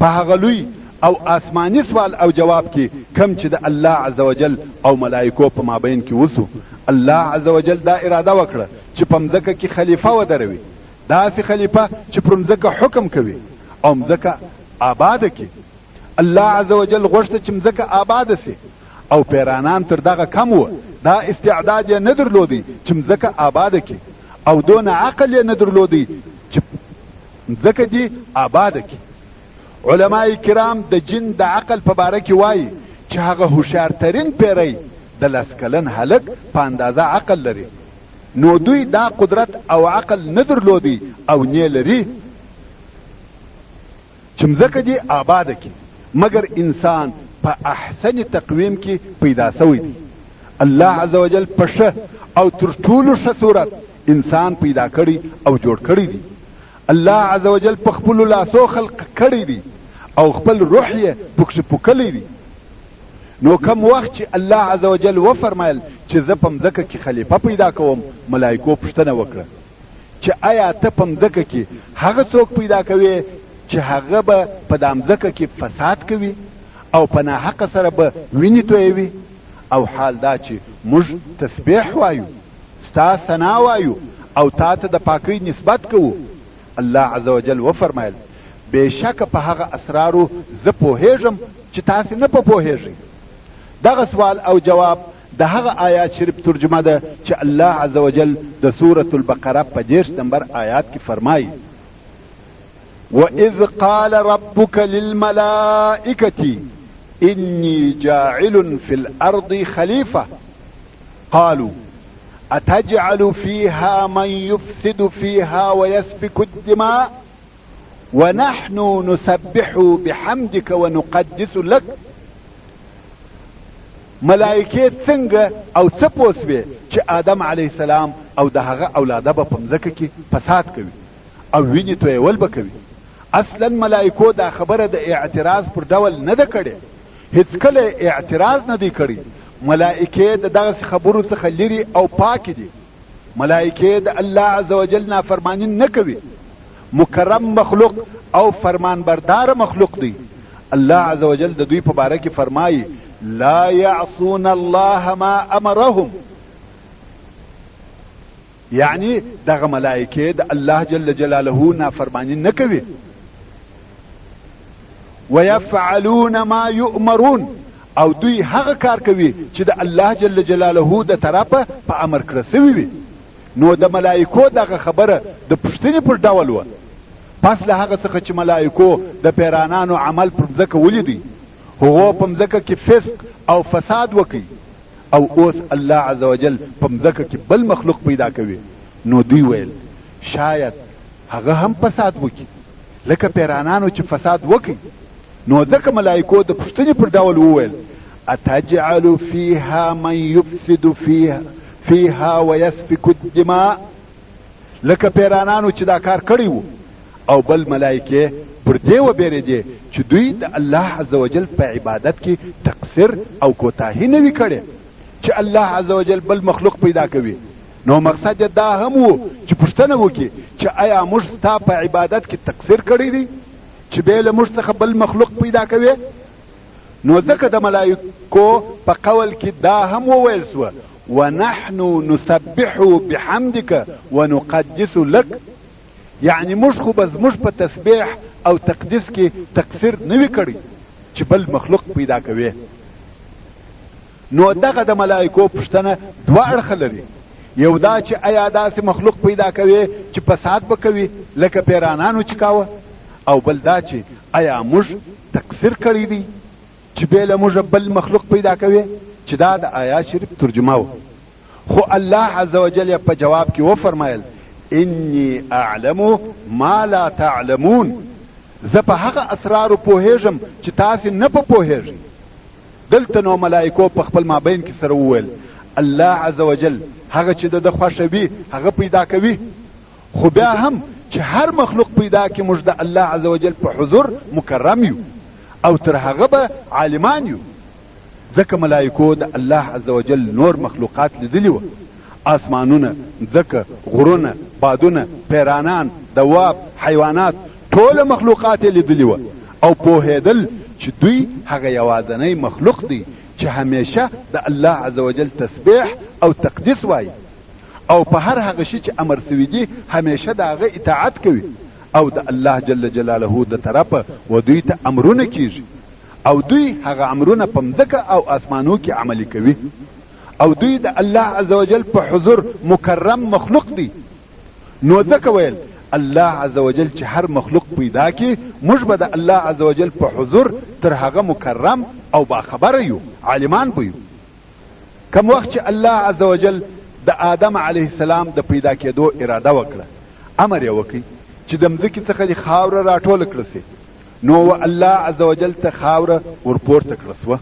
په هغه لوی او آسمانی سوال او جواب کې کم چې د الله عزوجل او ملائکو په مابین کې وسو الله عزوجل دا اراده وکړه چې په مځکه کې خلیفه ودروي داسې خلیفه چې پر مځکه حکم کوي او مځکه آباده کې الله عزوجل غوښته چې مځکه آباده سي او پیرانان تر دغه کم و دا استعداد یې نه درلودی چې مځکه آباده کې او دون عقل یې نه درلودی چې مځکه دي آباده کړي. علماء کرام د جن د عقل په باره کې وايي چې هغه هوښیارترین پیری د لس کلن هلک په اندازه عقل لري نو دوی دا قدرت او عقل نه درلودی او نه لري چې مځکه دي آباده کړي مګر انسان په احسن تقویم کې پیدا سوی دی الله عزوجل په ښه او تر ټولو ښه صورت انسان پیدا کړی او جوړ کړی دی الله عزوجل په خپل لاسو خلق کړی دی او خپل روح یې پکښې پوکلی دی نو کم وخت چې الله عزوجل وفرمایل چې زه په مځکه کې خلیفه پیدا کوم ملایکو پوښتنه وکړه چې آیا ته په مځکه کې هغه څوک پیدا کوې چې هغه به په دا مځکه کې فساد کوي او په ناحقه سره به وینې تویوي او حال دا چې موږ تسبیح وایو ستا ثنا وایو او تا ته د پاکۍ نسبت کوو الله عزوجل وفرمایل بېشکه په هغه اسرارو زه پوهېږم چې تاسې نه په پوهېږئ دغه سوال او جواب د هغه آیات شریف ترجمه ده چې الله عزوجل د سورة البقره په دېرش نمبر آیات کې فرمایي وَإِذْ قَالَ رَبُّكَ لِلْمَلَائِكَةِ إِنِّي جَاعِلٌ فِي الْأَرْضِ خَلِيفَةً قالو اتجعل فيها من يفسد فيها ويسفك الدماء ونحن نسبح بحمدك ونقدس لك ملائکه څنګه او څه پوسوي چې آدم علی السلام او د هغه اولاده به په مځکه کې فساد کوي او وینې تویول به کوي اصلا ملائکو دا خبره د اعتراض پر ډول نه ده کړې هیڅکله یې اعتراض نه دی کړی، ملائکې د دغسې خبرو څخه لیرې او پاکې دي، ملائکې د الله عزوجل نافرماني نه کوي، مکرم مخلوق او فرمانبرداره مخلوق دی، الله عزوجل د دوی په باره کې فرمايي، لا یعصون الله ما امرهم. یعنی دغه ملائکه د الله جل جلاله نافرمانی نه کوي ويفعلون ما يؤمرون او دوی هغه کار کوي چې د الله جل جلاله د طرفه په امر کړه سوي وي نو د ملائکو دغه خبره د پښتنې پر ډول وه پس له هغه څخه چې ملائکو د پیرانانو عمل پر مځکه ولیدی هغو په مځکه کې فسق او فساد وکړي او اوس الله عزوجل په مځکه کې بل مخلوق پیدا کوي نو دوی ویل شاید هغه هم فساد وکړي لکه پیرانانو چې فساد وکړي نو ځکه ملائکو د پوښتنې پر ډول وویل اتجعل فيها من يفسد فيها فيها ويسفك الدماء لکه پیرانانو چې دا کار کړی وو او بل ملائکه پر دې وبېرېدې چې دوی د الله عزوجل په عبادت کې تقصیر او کوتاهي نه وي کړې چې الله عزوجل بل مخلوق پیدا کوي نو مقصد دا هم وو چې پوښتنه وکړي چې آیا موږ ستا په عبادت کې تقصیر کړی دی چې بې له موږ څخه بل مخلوق پیدا کوي نو ځکه د ملائکو په قول کې دا هم وویل سوه ونحن نسبح بحمدک ونقدس لک یعنی موږ خو به زموږ په تسبیح او تقدیس کې تقصیر نه وي کړی چې بل مخلوق پیدا کوي نو دغه د ملائکو پوښتنه دوه اړخه لري، یو دا چې ایا داسې مخلوق پیدا کوې چې فساد به کوي لکه پیرانانو چې کاوه او بل دا چې ایا موږ تقصیر کړی دی چې بې له موږه بل مخلوق پیدا کوې چې دا د آیات شریف ترجمه و. خو الله عزوجل یې په جواب کې وفرمایل، اني اعلم ما لا تعلمون زه په هغه اسرارو پوهېږم چې تاسې نه په پوهېږئ. دلته نو ملائکو په خپل مابین کې سره وویل، الله عزوجل هغه چې د ده خوښه وي هغه پیدا کوي خو بیا هم چې هر مخلوق پیدا کې موږ د الله عزوجل په حضور مکرم یو او تر هغه به عالمان یو ځکه ملائکو د الله عزوجل نور مخلوقات لیدلي وه، آسمانونه، مځکه، غرونه، بادونه، پیرانان، دواب، حیوانات، ټوله مخلوقات یې لیدلي وه او پوهیدل چې دوی هغه یوازنی مخلوق دی چې همیشه د الله عزوجل تسبیح او تقدیس وایي او په هر هغه شي چې امر سوي دي همیشه د هغه اطاعت کوي او د الله جل جلاله د طرفه و دوی ته امرونه کیږي او دوی هغه امرونه په مځکه او اسمانو کې عملي کوي او دوی د الله عزوجل په حضور مکرم مخلوق دي نو ځکه ویل الله عزوجل چې هر مخلوق پیدا کړي موږ به د الله عزوجل په حضور تر هغه مکرم او باخبره یو عالمان به یو کم وخت چې الله عزوجل د آدم علیه السلام د پیدا کېدو اراده وکړه امر یې وکړي چې د مځکې څخه دې خاوره راټوله کړه سي نو و الله عزوجل ته خاوره ورپورته کړه سوه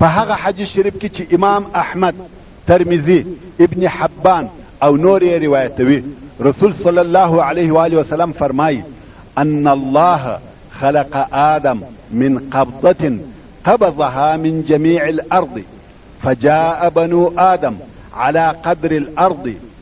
په هغه حدیث شریف کې چې امام احمد ترمذي ابن حبان او نور یې روایتوي رسول صلی الله علیه و آله وسلم فرمایي ان الله خلق آدم من قبضة قبضها من جميع الأرض فجاء بنو آدم على قدر الأرض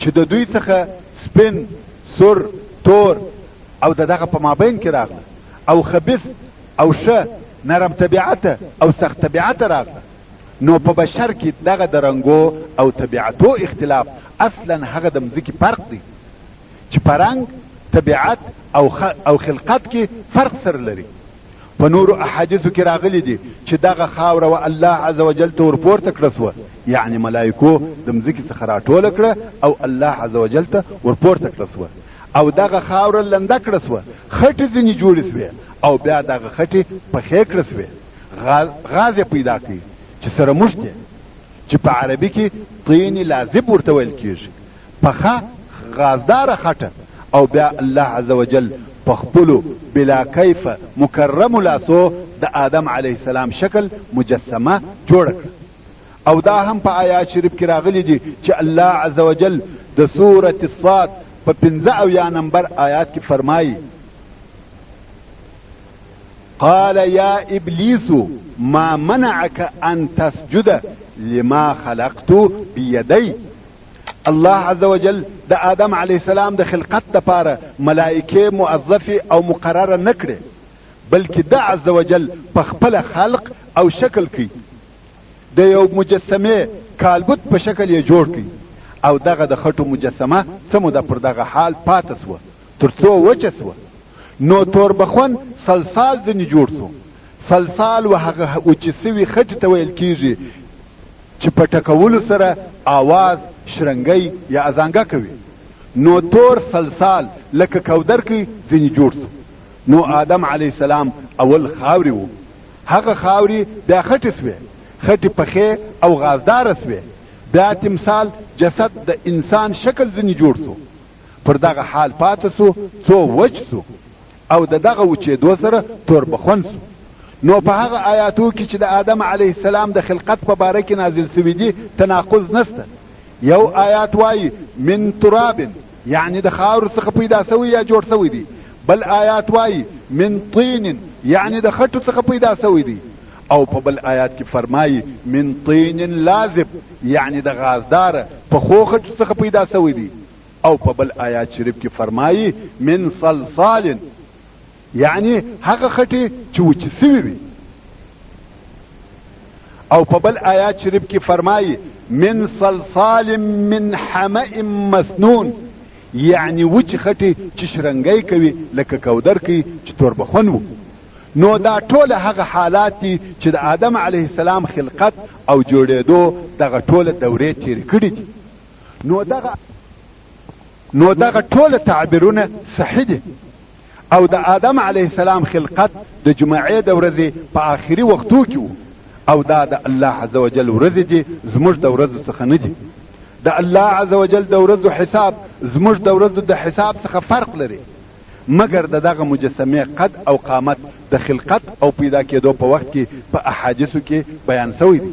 چې د دوی څخه سپین سور تور او د دغه په مابین کې راغله او خبیث او ښه نرم طبیعت او سخت طبیعت راغله نو په بشر کې دغه د رنګو او طبیعتو اختلاف اصلا هغه د مځکې فرق دی چې په رنګ طبیعت او, خ... او خلقت کې فرق سره لري په نورو احادیثو کې راغلي دي چې دغه خاوره و الله عز وجل ته ورپورته کړه سوه یعنی ملایکو د مځکې څخه راټوله کړه او الله عز وجل ته ورپورته کړه سوه او دغه خاوره لنده کړه سوه خټې ځینې جوړې سوې او بیا دغه خټې پخې کړه سوې غاز یې پیدا کړي چې سره موږ دی چې په عربي کې طین لازب ورته ویل کېږي پخه غازداره خټه او بیا الله عزوجل په خپلو بلا کیف مکرمو لاسو د آدم علیه السلام شکل مجسمه جوړه کړه او دا هم په آیات شریف کې راغلي دي چې الله عزوجل د سورة الصاد په پنځه اویا نمبر آیات کې فرمایي قال يا إبليس ما منعك أن تسجد لما خلقت بيدي الله عز وجل د آدم علیه السلام د خلقت د پاره ملائکه موظفه او مقرره نکړي بلکې د عز وجل په خپل خلق او شکل کې د یو مجسمه کالبوت په شکل یې جوړ کړي او دغه د خټو مجسمه څه موده پر دغه حال پاته سوه تر څو وچه سوه نو توربخون سلسال ځینې جوړ سو سلسال و هغه وچې سوي خټې ته ویل کیږي چې په ټکولو سره آواز، شرنګی یا ازانګه کوي. نو تور سلسال لکه کودر کي ځینې جوړ سو. نو آدم علیه السلام اول خاوري وو. هغه خاوري بیا خټې سوې. خټې پخې او غازداره سوې. بیا تمثال، جسد، د انسان شکل ځینې جوړ سو. پر دغه حال پاته سو څو وچ سو. او د دغه وچېدو سره توربخون سو. نو په هغه آیاتو کي چي د آدم عليه السلام د خلقت په باره کي نازل سوي دي تناقض نسته. یو آیات وايي، من تراب، يعني د خاورو څخه پیدا سوی یا جوړ سوی دی، بل آیات وايي، من طین، يعني د خټو څخه پیدا سوی دی، او په بل آیات کي فرمايي، من طین لازب، يعني د غازداره، پخو خټو څخه پیدا سوی دی. او په بل آیات شریف کې فرمایي من صلصال یعنی هغه خټې چې وچې سوي وي او په بل آیات شریف کې فرمایي من صلصال من حمأ مسنون یعنی وچ خټې چې شرنګی کوي لکه کودر کوي چې توربخون وو نو دا ټول هغه حالات دي چې د آدم علیه السلام خلقت او جوړېدو دغه ټوله دورې تېرې کړې دي نو دغه نو دغه ټول تعبیرونه صحیح دي او د آدم علیه السلام خلقت د جمعې د ورځې په آخري وختو کې وو او دا د الله عز وجل ورځې دي زموږ د ورځو څخه نه دي د الله عز وجل د ورځو حساب زموږ د ورځو د حساب څخه فرق لري مګر د دغه مجسمه قد او قامت د خلقت او پیدا کېدو په وخت کې په احادیثو کې بیان شوی دی